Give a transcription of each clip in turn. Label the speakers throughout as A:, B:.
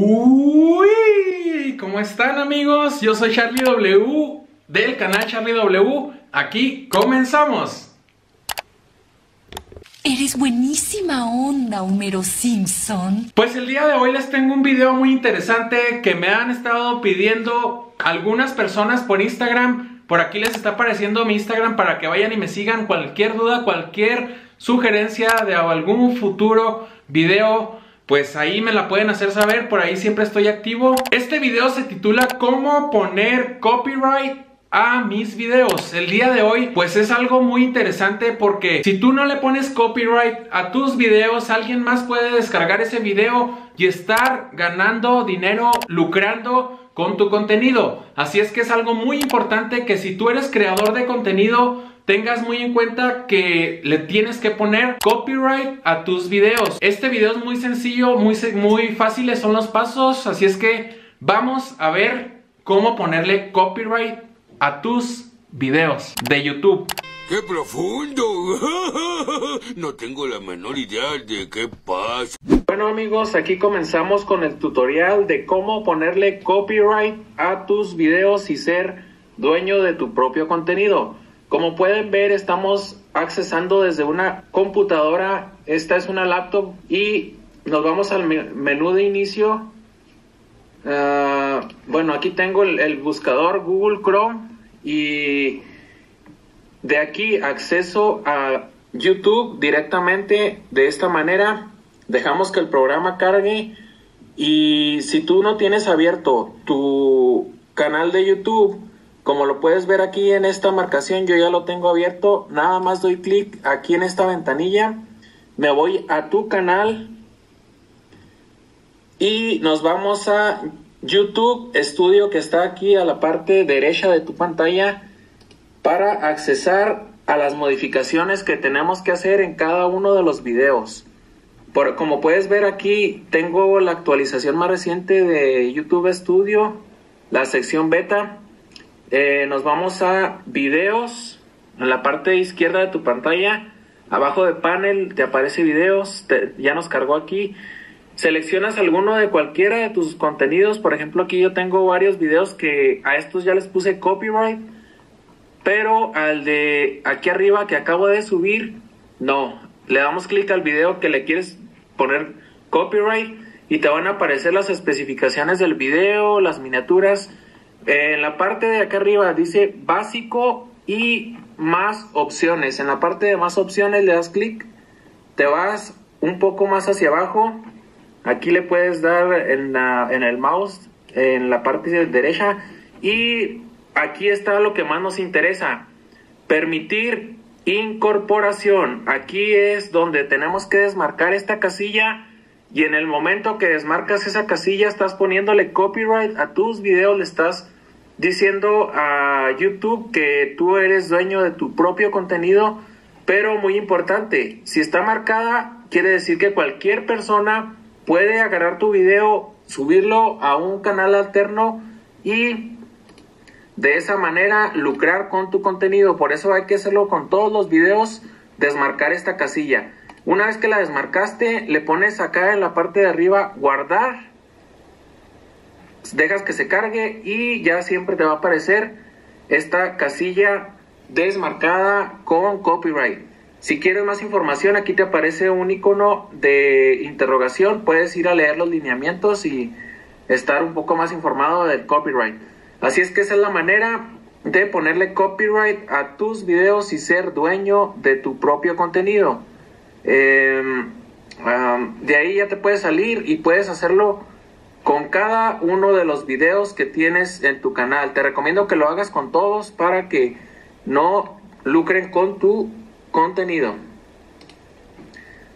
A: Uy, ¿cómo están amigos? Yo soy Charlie W del canal Charlie W. Aquí comenzamos.
B: Eres buenísima onda, Homero Simpson.
A: Pues el día de hoy les tengo un video muy interesante que me han estado pidiendo algunas personas por Instagram. Por aquí les está apareciendo mi Instagram para que vayan y me sigan. Cualquier duda, cualquier sugerencia de algún futuro video pues ahí me la pueden hacer saber, por ahí siempre estoy activo. Este video se titula ¿Cómo poner copyright a mis videos. El día de hoy pues es algo muy interesante porque si tú no le pones copyright a tus videos, alguien más puede descargar ese video y estar ganando dinero, lucrando con tu contenido. Así es que es algo muy importante que si tú eres creador de contenido, tengas muy en cuenta que le tienes que poner copyright a tus videos. Este video es muy sencillo, muy, muy fáciles son los pasos, así es que vamos a ver cómo ponerle copyright a tus videos de YouTube.
C: ¡Qué profundo! No tengo la menor idea de qué pasa.
A: Bueno amigos, aquí comenzamos con el tutorial de cómo ponerle copyright a tus videos y ser dueño de tu propio contenido. Como pueden ver, estamos accesando desde una computadora. Esta es una laptop y nos vamos al menú de inicio. Ah, bueno, aquí tengo el, buscador Google Chrome y de aquí acceso a YouTube directamente de esta manera. Dejamos que el programa cargue y si tú no tienes abierto tu canal de YouTube, como lo puedes ver aquí en esta marcación, yo ya lo tengo abierto. Nada más doy clic aquí en esta ventanilla. Me voy a tu canal. Y nos vamos a YouTube Studio que está aquí a la parte derecha de tu pantalla para accesar a las modificaciones que tenemos que hacer en cada uno de los videos. Por, como puedes ver aquí, tengo la actualización más reciente de YouTube Studio, la sección beta. Eh, nos vamos a videos. En la parte izquierda de tu pantalla, abajo de panel, te aparece videos. ya nos cargó aquí. Seleccionas alguno de cualquiera de tus contenidos. Por ejemplo, aquí yo tengo varios videos que a estos ya les puse copyright. Pero al de aquí arriba que acabo de subir, no. Le damos clic al video que le quieres poner copyright y te van a aparecer las especificaciones del video, las miniaturas en la parte de acá arriba dice básico y más opciones. En la parte de más opciones le das clic, te vas un poco más hacia abajo. Aquí le puedes dar en, en el mouse, en la parte de derecha. Y aquí está lo que más nos interesa. Permitir incorporación. Aquí es donde tenemos que desmarcar esta casilla y en el momento que desmarcas esa casilla estás poniéndole copyright a tus videos, le estás diciendo a YouTube que tú eres dueño de tu propio contenido, pero muy importante, si está marcada, quiere decir que cualquier persona puede agarrar tu video, subirlo a un canal alterno y de esa manera lucrar con tu contenido. Por eso hay que hacerlo con todos los videos, desmarcar esta casilla. Una vez que la desmarcaste, le pones acá en la parte de arriba guardar dejas que se cargue y ya siempre te va a aparecer esta casilla desmarcada con copyright. Si quieres más información, aquí te aparece un icono de interrogación. Puedes ir a leer los lineamientos y estar un poco más informado del copyright. Así es que esa es la manera de ponerle copyright a tus videos y ser dueño de tu propio contenido. Em, de ahí ya te puedes salir y puedes hacerlo con cada uno de los videos que tienes en tu canal. Te recomiendo que lo hagas con todos para que no lucren con tu contenido.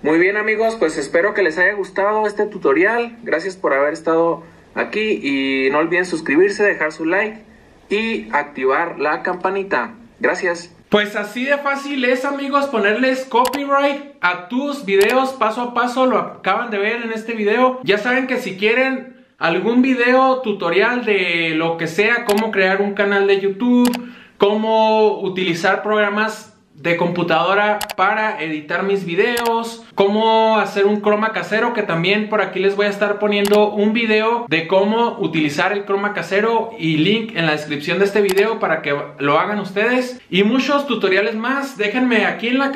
A: Muy bien amigos, pues espero que les haya gustado este tutorial. Gracias por haber estado aquí y no olviden suscribirse, dejar su like y activar la campanita. Gracias. Pues así de fácil es amigos ponerles copyright a tus videos paso a paso, lo acaban de ver en este video. Ya saben que si quieren algún video tutorial de lo que sea, cómo crear un canal de YouTube, cómo utilizar programas de computadora para editar mis videos, cómo hacer un croma casero, que también por aquí les voy a estar poniendo un video de cómo utilizar el croma casero y link en la descripción de este video para que lo hagan ustedes y muchos tutoriales más. Déjenme aquí en la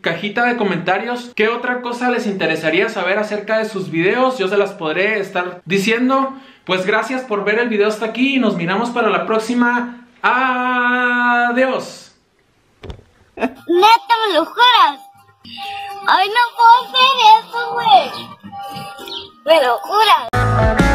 A: cajita de comentarios qué otra cosa les interesaría saber acerca de sus videos, yo se las podré estar diciendo. Pues gracias por ver el video hasta aquí y nos miramos para la próxima. Adiós.
D: Neta, me lo juras. Ay, no puedo hacer eso, güey. Me lo juras.